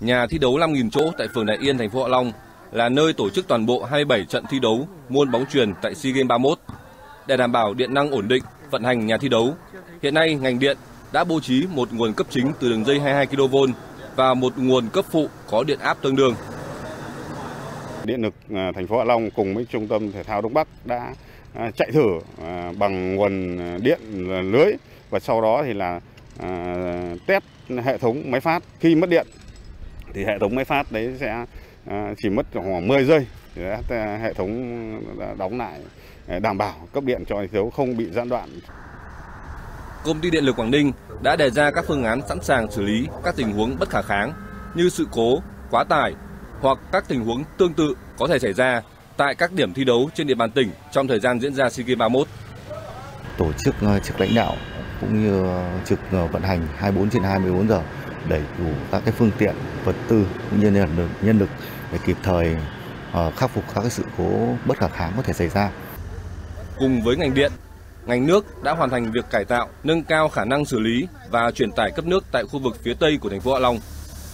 nhà thi đấu 5.000 chỗ tại phường Đại Yên, thành phố Hạ Long là nơi tổ chức toàn bộ 27 trận thi đấu môn bóng chuyền tại SEA Games 31. Để đảm bảo điện năng ổn định, vận hành nhà thi đấu, hiện nay ngành điện đã bố trí một nguồn cấp chính từ đường dây 22 kV và một nguồn cấp phụ có điện áp tương đương. Điện lực à, thành phố Hạ Long cùng với Trung tâm Thể thao Đông Bắc đã à, chạy thử à, bằng nguồn điện lưới và sau đó thì là test hệ thống máy phát. Khi mất điện thì hệ thống máy phát đấy sẽ chỉ mất khoảng 10 giây hệ thống đóng lại đảm bảo cấp điện cho phố không bị gián đoạn. Công ty Điện lực Quảng Ninh đã đề ra các phương án sẵn sàng xử lý các tình huống bất khả kháng như sự cố, quá tải hoặc các tình huống tương tự có thể xảy ra tại các điểm thi đấu trên địa bàn tỉnh trong thời gian diễn ra SEA Games 31. Tổ chức ờ, trực lãnh đạo cũng như trực ờ, vận hành 24 trên 24 giờ đầy đủ các cái phương tiện, vật tư cũng như nhân lực, nhân lực để kịp thời ờ, khắc phục các cái sự cố bất khả kháng có thể xảy ra. Cùng với ngành điện, ngành nước đã hoàn thành việc cải tạo, nâng cao khả năng xử lý và truyền tải cấp nước tại khu vực phía tây của thành phố Hạ Long,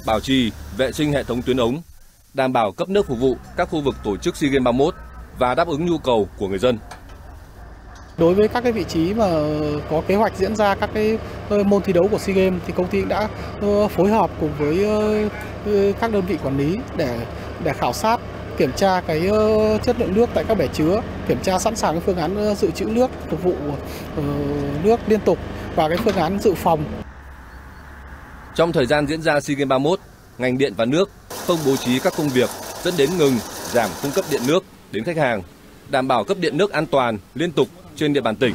bảo trì, vệ sinh hệ thống tuyến ống, đảm bảo cấp nước phục vụ các khu vực tổ chức SEA Games 31 và đáp ứng nhu cầu của người dân. Đối với các cái vị trí mà có kế hoạch diễn ra các cái ờ, môn thi đấu của SEA Games thì công ty đã ờ, phối hợp cùng với ờ, các đơn vị quản lý để để khảo sát kiểm tra cái chất lượng nước tại các bể chứa, kiểm tra sẵn sàng cái phương án dự trữ nước phục vụ nước liên tục và cái phương án dự phòng. Trong thời gian diễn ra SEA Games 31, ngành điện và nước không bố trí các công việc dẫn đến ngừng, giảm cung cấp điện nước đến khách hàng, đảm bảo cấp điện nước an toàn, liên tục trên địa bàn tỉnh.